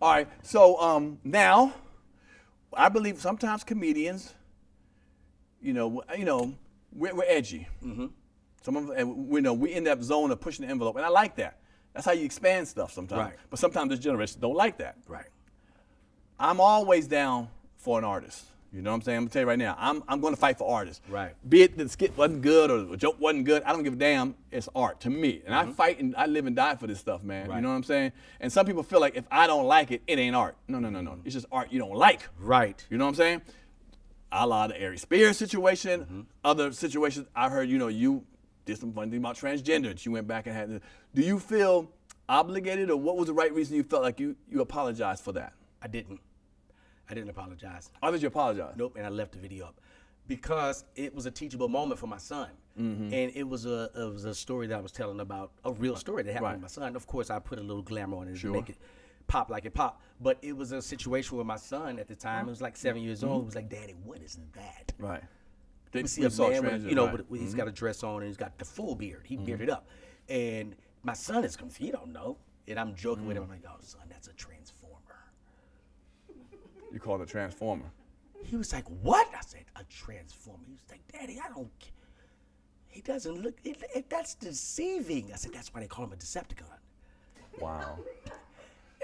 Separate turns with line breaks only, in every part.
All right. So um, now, I believe sometimes comedians, you know, you know, we're, we're edgy. Mm-hmm. Some of and we know we in that zone of pushing the envelope, and I like that. That's how you expand stuff sometimes.
Right.
But sometimes this generation don't like that.
Right.
I'm always down for an artist. You know what I'm saying? I'm gonna tell you right now. I'm, I'm going to fight for artists.
Right.
Be it the skit wasn't good or the joke wasn't good. I don't give a damn. It's art to me, and I fight and I live and die for this stuff, man. You know what I'm saying? And some people feel like if I don't like it, it ain't art. No, no, no, no. It's just art you don't like.
Right.
You know what I'm saying? A la the Aries Spears situation,
Mm-hmm.
other situations. I heard, you know, you did some funny thing about transgender. You went back and had. To, do you feel obligated, or what was the right reason you felt like you you apologized for that?
I didn't. I didn't apologize.
Or did you apologize?
Nope, and I left the video up because it was a teachable moment for my son,
Mm-hmm.
and it was a it was a story that I was telling about a real story that happened
Right.
with my son. Of course, I put a little glamour on it
Sure.
to make it pop like it pop, but it was a situation where my son at the time. He was like seven years old. He was like, "Daddy, what is that?"
Right.
we
Did,
see
we
a man, with, you know,
right. Mm-hmm.
but he's got a dress on and he's got the full beard. He bearded up, and my son is confused. He don't know, and I'm joking with him. I'm like, "Oh, son, that's a transformer."
You called it a transformer.
He was like, "What?" I said, "A transformer." He was like, "Daddy, I don't." ca- He doesn't look. It, it, that's deceiving. I said, "That's why they call him a Decepticon."
Wow.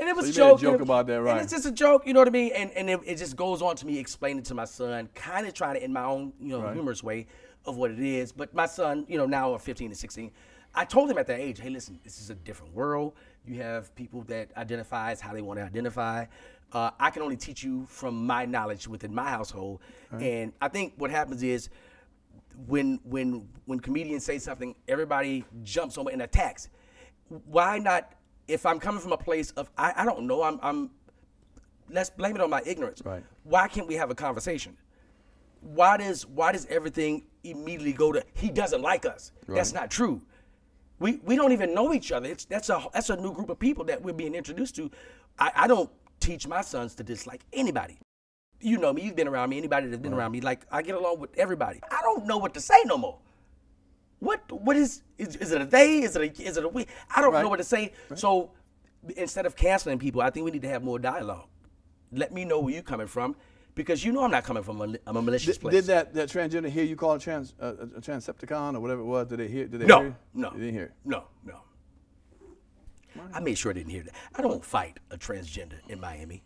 And it was
So
a
you made a
joke.
joke about that, right.
And it's just a joke, you know what I mean? And and it, it just goes on to me explaining to my son, kind of trying to in my own, you know,
Right.
humorous way of what it is. But my son, you know, now 15 and 16, I told him at that age, hey, listen, this is a different world. You have people that identify as how they want to identify. Uh, I can only teach you from my knowledge within my household. And I think what happens is when when when comedians say something, everybody jumps on it and attacks. Why not? If I'm coming from a place of I, I don't know, I'm I'm let's blame it on my ignorance.
Right.
Why can't we have a conversation? Why does why does everything immediately go to he doesn't like us? That's not true. We we don't even know each other. It's that's a that's a new group of people that we're being introduced to. I, I don't teach my sons to dislike anybody. You know me, you've been around me, anybody that's been around me, like I get along with everybody. I don't know what to say no more. What what is is, is it a they? Is it a is it a we? I don't
Right.
know what to say. So instead of canceling people, I think we need to have more dialogue. Let me know where you're coming from, because you know I'm not coming from a, a malicious
Did,
place.
did that, that transgender hear you call a, trans, uh, a Transepticon or whatever it was? Did they hear? Did they
No,
hear? you?
no,
They didn't hear. it?
no, no. I made sure I didn't hear that. I don't fight a transgender in Miami.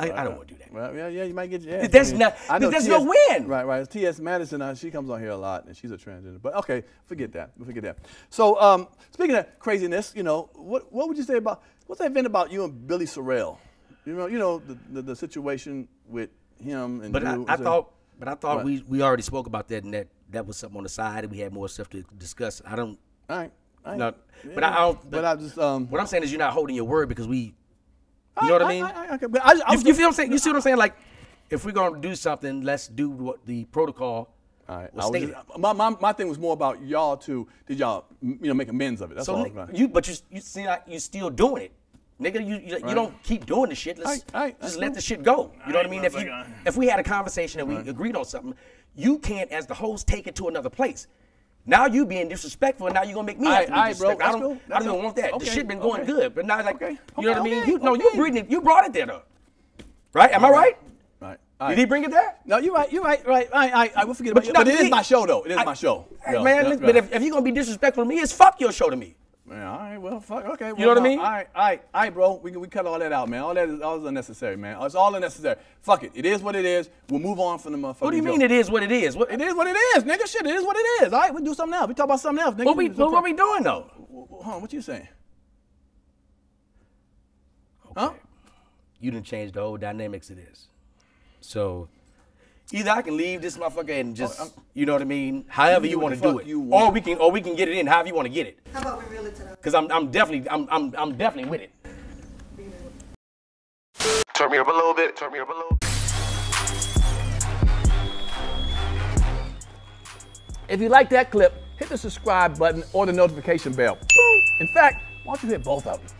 I, I don't want to do that.
Well, yeah, yeah, you might get. Yeah,
There's no- there's no win.
Right, right. T.S. Madison, uh, she comes on here a lot, and she's a transgender. But okay, forget that. Forget that. So, um, speaking of craziness, you know, what what would you say about what's that event about you and Billy Sorrells? You know, you know the the, the situation with him and
But
you.
I, I thought, but I thought
What?
we we already spoke about that, and that that was something on the side, and we had more stuff to discuss. I don't.
All right. all right.
No, but I don't.
But I just um.
What I'm saying is, you're not holding your word because we. You know what I mean?
I, I, okay, but I, I
you, you feel what I'm saying? You see what I'm saying? Like, if we're gonna do something, let's do what the protocol
All right.
was
I was just- my, my, my thing was more about y'all two. Did y'all, you know, make amends of it? That's
So
all.
ni-
right.
you, but you, you see, like, you still doing it, nigga. You, you, you don't keep doing the shit. Let's
Aight, aight, that's
just let
cool.
the shit go. You know what I mean? If you, if we had a conversation and we agreed on something, you can't, as the host, take it to another place. Now you being disrespectful, and now you're gonna make me to be
Aight, aight, bro,
disrespectful. I don't,
cool,
I don't even want that.
Okay,
The shit been going
okay.
good, but now like,
Okay,
you know what I mean? You know, you it. You brought it there though, right? Am I right?
right.
Did he bring it there?
No, you're right. You're right. Right. I, I, I will forget about
you
it. But it is my show, though. It is
I-
my show.
Hey,
Yeah,
man,
yeah,
but if, if you're gonna be disrespectful to me, it's fuck your show to me.
Man, all right, well, fuck, okay.
You know what I mean?
All right, all right, all right, bro. We, we cut all that out, man. All that is, all is unnecessary, man. It's all unnecessary. Fuck it. It is what it is. We'll move on from the motherfucker.
What do you mean it is what it is? What,
It is what it is, nigga. Shit, it is what it is. All right, we do something else. We talk about something else, nigga.
what we
It's
what, what we doing though?
problem. Hold on, what you saying? Huh?
You done changed the whole dynamics of this. So either I can leave this motherfucker and just you know what I mean, however
You
you
do what
want to do it, or we can or we can get it in however you want to get it.
How about we reel it to
Cause I'm I'm definitely I'm I'm I'm definitely with it.
Turn me up a little bit. Turn me up a little bit.
If you like that clip, hit the subscribe button or the notification bell. In fact, why don't you hit both of them?